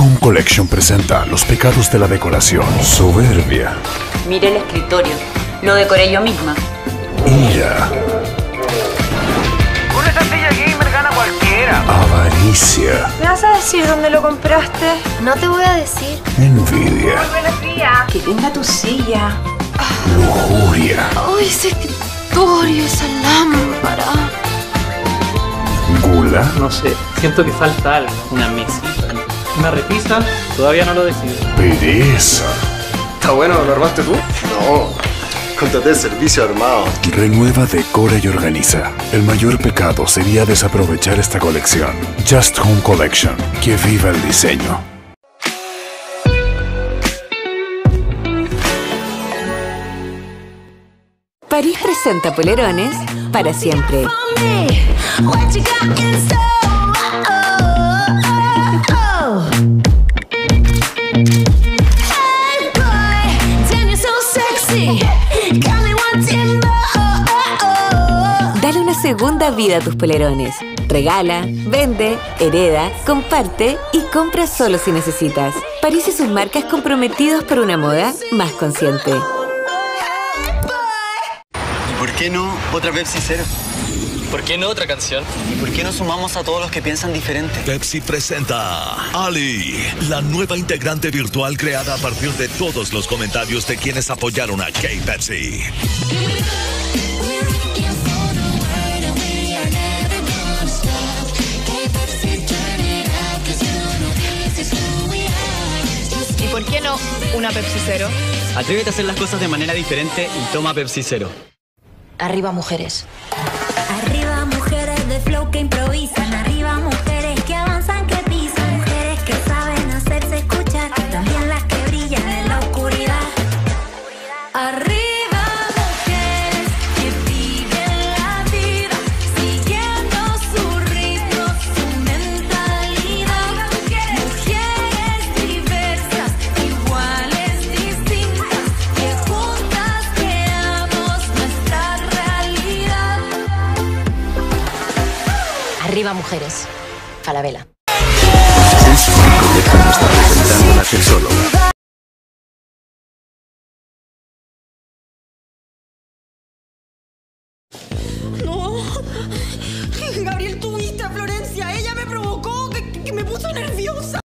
Home Collection presenta los pecados de la decoración. Soberbia. Mire el escritorio. Lo decoré yo misma. Ira. Con esa silla gamer gana cualquiera. Avaricia. ¿Me vas a decir dónde lo compraste? No te voy a decir. Envidia. Que tenga tu silla. Lujuria. ¡Ay, ese escritorio, esa lámpara! Gula. No sé, siento que falta algo. Una mesita, una repisa, todavía no lo decido. Pereza. ¿Está bueno? ¿Lo armaste tú? No. Contraté servicio armado. Renueva, decora y organiza. El mayor pecado sería desaprovechar esta colección. Just Home Collection. Que viva el diseño. París presenta polerones para siempre. Dale una segunda vida a tus polerones. Regala, vende, hereda, comparte y compra solo si necesitas. París y sus marcas comprometidos por una moda más consciente. ¿Y por qué no otra Pepsi Cero? ¿Por qué no otra canción? ¿Y por qué no sumamos a todos los que piensan diferente? Pepsi presenta Ali, la nueva integrante virtual creada a partir de todos los comentarios de quienes apoyaron a K-Pepsi. ¿Y por qué no una Pepsi Cero? Atrévete a hacer las cosas de manera diferente y toma Pepsi Cero. Arriba, mujeres. De flow que improvisan, Arriba, mujeres. Falabella. Presentando la solo